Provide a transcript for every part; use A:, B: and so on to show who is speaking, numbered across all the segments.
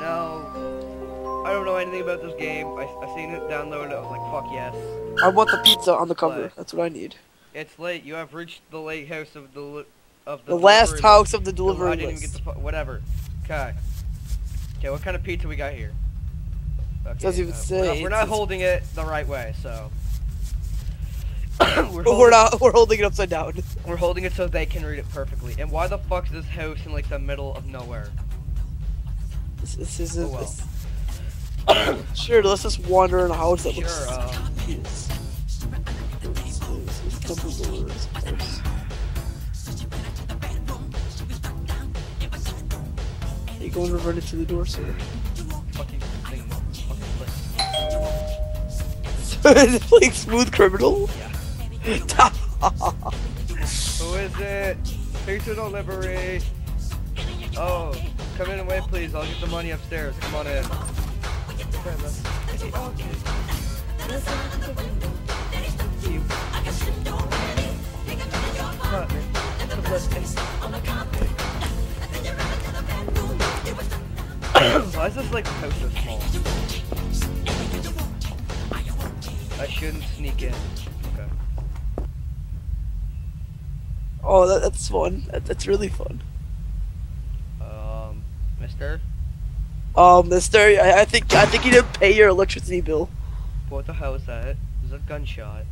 A: No. I don't know anything about this game. I, I seen it downloaded. I was like, fuck yes.
B: I want the pizza on the cover.
A: What?
B: That's what I need.
A: It's late. You have reached the late house of the of the,
B: The last house of the delivery
A: I didn't even get the whatever. Okay. Okay, what kind of pizza we got here? Okay,
B: Doesn't even
A: uh,
B: say,
A: We're not, we're not holding it the right way, so. we're,
B: But we're not. We're holding it upside down.
A: We're holding it so they can read it perfectly. And why the fuck is this house in like the middle of nowhere?
B: This, this is
A: Oh, well.
B: this. Sure, let's just wander in a house that
A: Sure.
B: looks.
A: Uh,
B: Yes. This is Dumbledore's house. Are you going to run into the door, sir?
A: fucking thing. Fucking thing.
B: is it playing Smooth Criminal?
A: Yeah. Who is it? Pizza delivery. Oh, come in and wait, please. I'll get the money upstairs. Come on in. Why is this like so small? I shouldn't sneak in. Okay.
B: Oh, that, that's fun. That, that's really fun.
A: Um, Mister,
B: Um, Mister, I, I think I think you didn't pay your electricity bill.
A: what the hell is that? Is that a gunshot?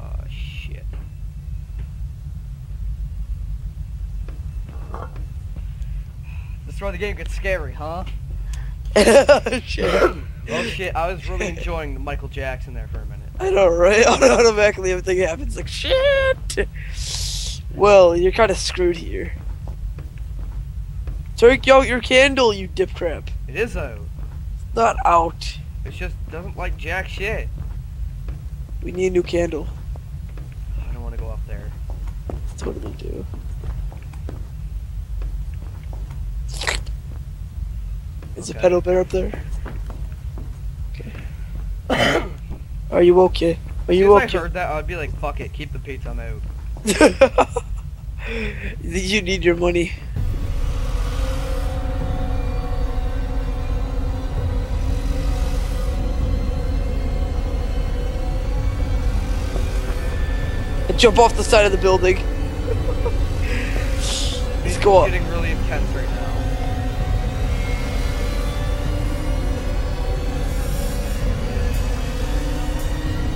A: Oh shit. This is where the game gets scary, huh?
B: Shit.
A: Oh shit, I was really enjoying the Michael Jackson there for a minute.
B: I know, right? Automatically, everything happens like shit. Well, you're kind of screwed here. Take out your candle, you dip crap.
A: It is though.
B: Not out.
A: It just doesn't like jack shit.
B: We need a new candle.
A: I don't want to go up there.
B: Totally do. Is
A: Okay.
B: Pedobear up there? Okay. Are you okay? Are you
A: soon as I
B: okay?
A: heard that, I'd be like, fuck it, keep the pizza, out.
B: you need your money. Jump off the side of the building. Just go
A: It's
B: up.
A: getting really intense right now.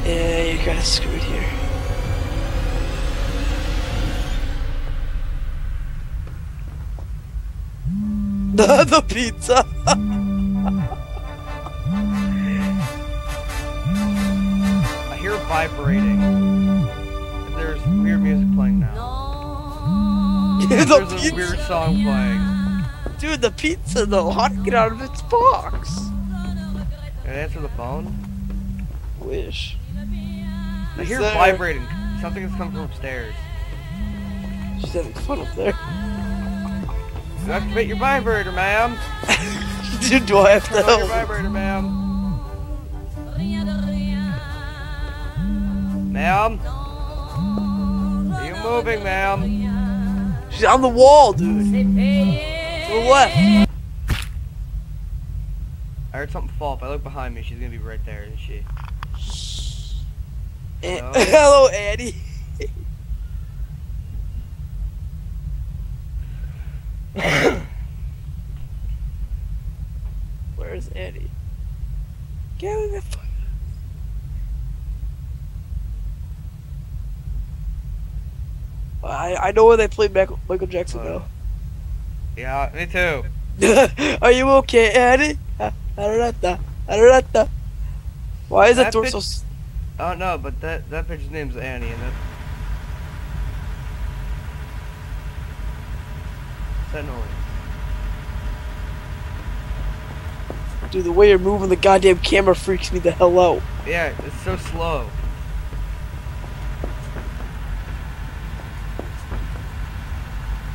B: Yeah, you're kind of screwed here. The, the pizza.
A: I hear vibrating. And There's weird music playing now.
B: the
A: There's a weird song playing.
B: Dude, the pizza though. How to get out of its box?
A: Can I answer the phone?
B: Wish.
A: I hear
B: there-
A: vibrating. Something is coming from upstairs.
B: She's having fun up there.
A: You activate your vibrator, ma'am.
B: Dude, do I have to
A: on your vibrator, ma'am. Ma'am? Are you moving, ma'am?
B: She's on the wall, dude. To the left.
A: I heard something fall. If I look behind me, she's gonna be right there, isn't she? No.
B: Hello, Annie. Annie? Get in the fuck. I I know where they played Michael, Michael Jackson
A: Uh,
B: now.
A: Yeah, me too.
B: Are you okay, Annie? Why is that
A: That
B: door
A: bitch-
B: so? s-
A: Oh no, but that that bitch's name's Annie, and that. What's that noise?
B: Dude, the way you're moving the goddamn camera freaks me the hell out.
A: Yeah, it's so slow.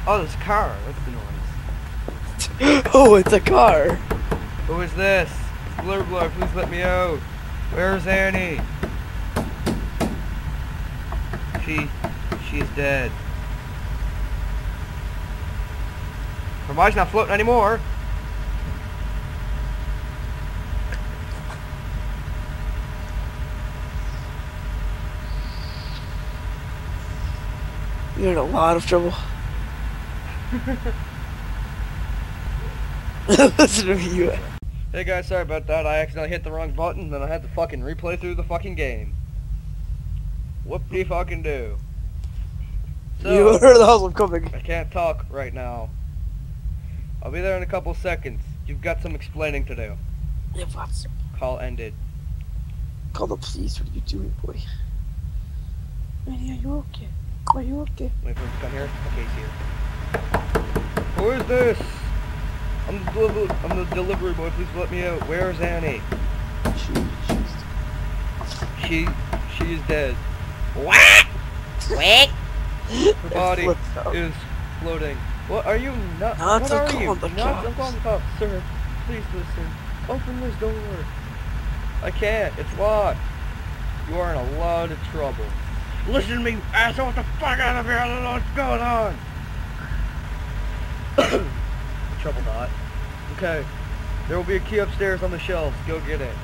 A: Oh, this car. That's the noise.
B: oh, it's a car.
A: Who is this? Blur blur, please let me out. Where's Annie? She, she's dead. Her body's not floating anymore.
B: You're in a lot of trouble. Listen to me, you.
A: Hey guys, sorry about that. I accidentally hit the wrong button, then I had to fucking replay through the fucking game. What Whoop de fucking do.
B: you heard the I'm coming.
A: I can't talk right now. I'll be there in a couple seconds. You've got some explaining to do.
B: Yeah, what's
A: Call ended.
B: Call the police. What are you doing, boy? Manny, are you okay? Are you okay?
A: Wait for him to come here. Okay, he's here. Who is this? I'm the, deliver- I'm the delivery boy. Please let me out. Where's Annie?
B: She, she's...
A: She, she is dead. What? What? Her body is floating. What are you not?
B: Not
A: what are you?
B: the
A: Not, I'm
B: cops.
A: calling the cops, sir. Please listen. Open this door. I can't. It's locked. You are in a lot of trouble. Listen to me, asshole. What the fuck out of here? I don't know what's going on. trouble dot. Okay. There will be a key upstairs on the shelves. Go get it.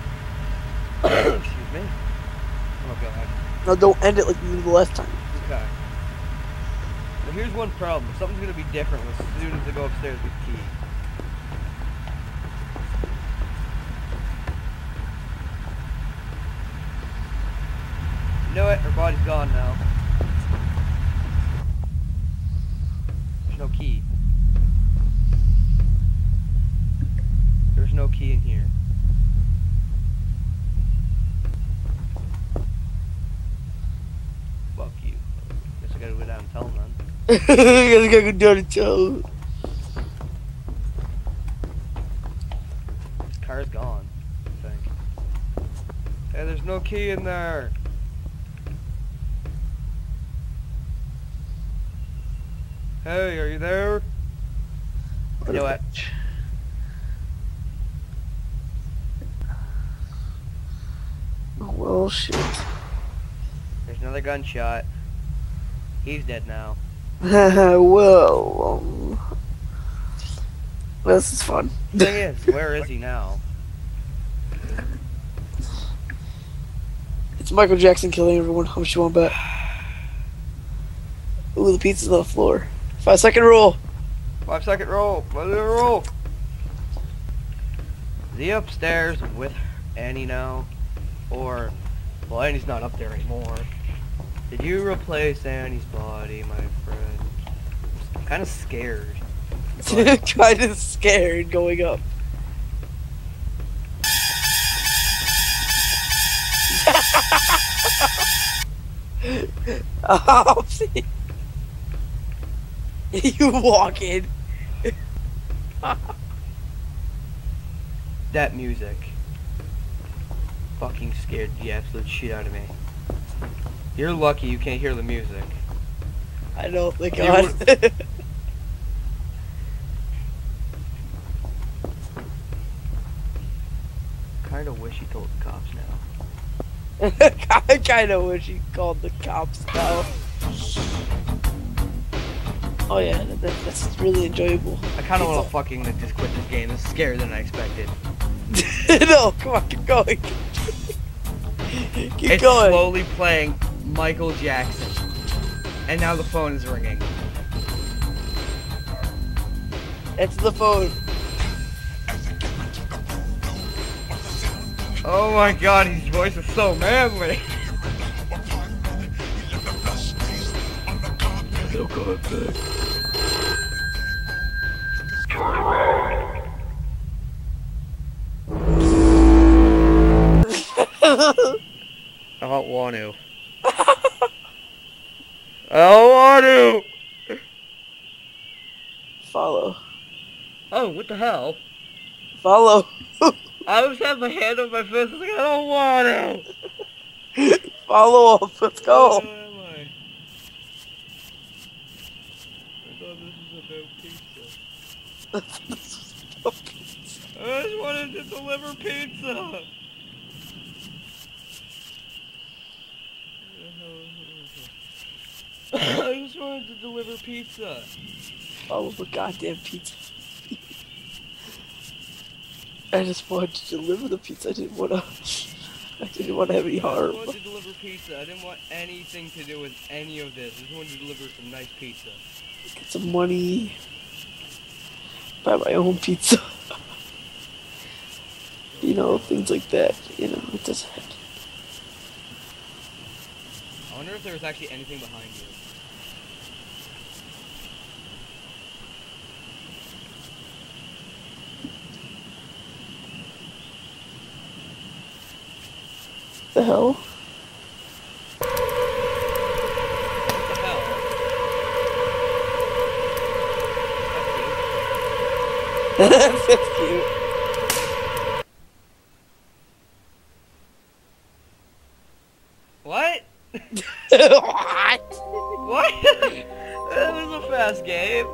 A: Excuse me. Oh god.
B: No, don't end it like you did the last time.
A: Okay. Now here's one problem. Something's gonna be different as soon as they go upstairs with key. You know it, her body's gone now. There's no key. There's no key in here. Fuck you. Guess I gotta go down and tell them then.
B: I gotta go down and tell.
A: Car's gone, I think. Hey, there's no key in there. Hey, are you there? You know what?
B: Oh, well, shit.
A: There's another gunshot. He's dead now.
B: well, um, this is fun.
A: Thing is, where is he now?
B: It's Michael Jackson killing everyone. How much you want bet? Ooh, the pizza's on the floor. Five second rule.
A: Five second roll. Five second roll. Is he upstairs with Annie now? Or, well, Annie's not up there anymore. Did you replace Annie's body, my friend? I'm kind of scared.
B: kind of scared going up. oh, see. you walk in.
A: That music fucking scared the absolute shit out of me. You're lucky you can't hear the music.
B: I know, thank God.
A: Kinda wish he told the cops now.
B: I kind of wish he called the cops now. Oh yeah, that, that- that's really enjoyable.
A: I kinda wanna fucking like, just quit this game. This is scarier than I expected.
B: no, come on, keep going. keep
A: it's
B: going.
A: slowly playing Michael Jackson. And now the phone is ringing.
B: It's the phone.
A: Oh my god, his voice is so manly.
B: So good,
A: don't want to. I don't want to!
B: Follow.
A: Oh, what the hell?
B: Follow.
A: I just have my hand on my fist. Like, I don't want to.
B: Follow up. Let's go.
A: Where am I? I thought this was about pizza. I just wanted to deliver pizza. I just wanted to deliver pizza.
B: Oh, a goddamn pizza. I just wanted to deliver the pizza. I didn't want to. I didn't want to have any
A: I
B: harm.
A: just wanted to deliver pizza. I didn't want anything to do with any of this. I just wanted to deliver some nice pizza.
B: Get some money. Buy my own pizza. you know, things like that. You know, it doesn't.
A: I wonder if there was actually anything behind you.
B: The hell?
A: What the hell? That's cute.
B: That's cute.
A: What?
B: What?
A: What? that was a fast game.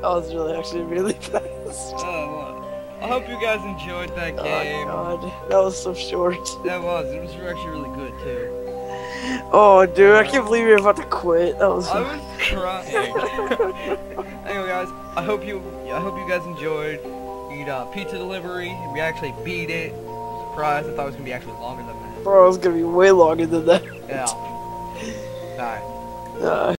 B: That was really actually really fast.
A: Oh. I hope you guys enjoyed that game.
B: Oh
A: game.
B: god, that was so short.
A: that was. It was actually really good too.
B: Oh dude, I can't believe you're about to quit. That was.
A: I was crying. anyway, guys, I hope you, I hope you guys enjoyed. We got uh, pizza delivery. We actually beat it. Surprise! I thought it was gonna be actually longer than that.
B: Bro, it's gonna be way longer than that.
A: Yeah. Bye.
B: Uh,